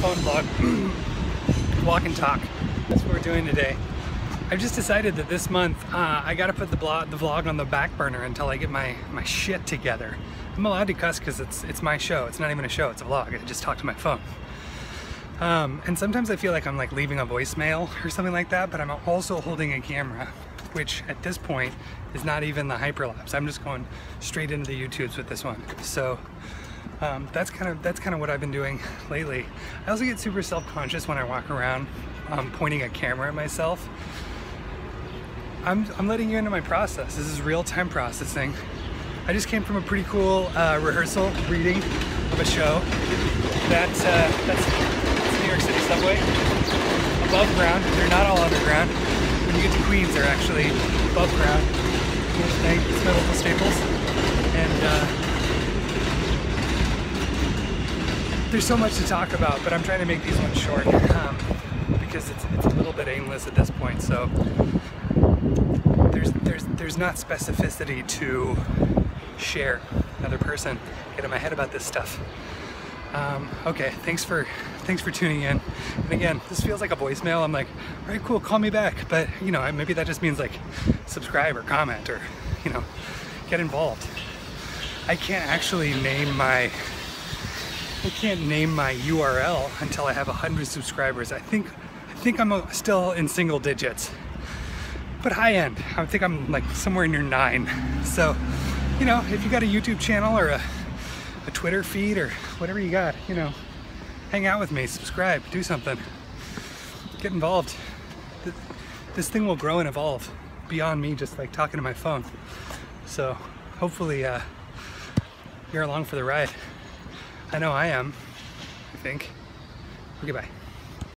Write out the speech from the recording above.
phone vlog, walk and talk. That's what we're doing today. I've just decided that this month uh, I gotta put the, blog, the vlog on the back burner until I get my, my shit together. I'm allowed to cuss because it's, it's my show. It's not even a show, it's a vlog. I just talk to my phone. Um, and sometimes I feel like I'm like leaving a voicemail or something like that, but I'm also holding a camera, which at this point is not even the hyperlapse. I'm just going straight into the YouTubes with this one. So um, that's kind of that's kind of what I've been doing lately. I also get super self-conscious when I walk around um, pointing a camera at myself. I'm, I'm letting you into my process. This is real-time processing. I just came from a pretty cool uh, rehearsal reading of a show. That uh, that's, that's New York City subway above ground. They're not all underground. When you get to Queens, they're actually above ground. It's my local staples, and. Uh, there's so much to talk about, but I'm trying to make these ones short um, because it's, it's a little bit aimless at this point. So there's there's there's not specificity to share another person. Get in my head about this stuff. Um, okay, thanks for thanks for tuning in. And again, this feels like a voicemail. I'm like, all right, cool, call me back. But you know, maybe that just means like subscribe or comment or you know, get involved. I can't actually name my I can't name my URL until I have 100 subscribers. I think I think I'm still in single digits, but high end. I think I'm like somewhere near nine. So, you know, if you got a YouTube channel or a, a Twitter feed or whatever you got, you know, hang out with me, subscribe, do something, get involved. This thing will grow and evolve beyond me just like talking to my phone. So hopefully uh, you're along for the ride. I know I am, I think. Goodbye.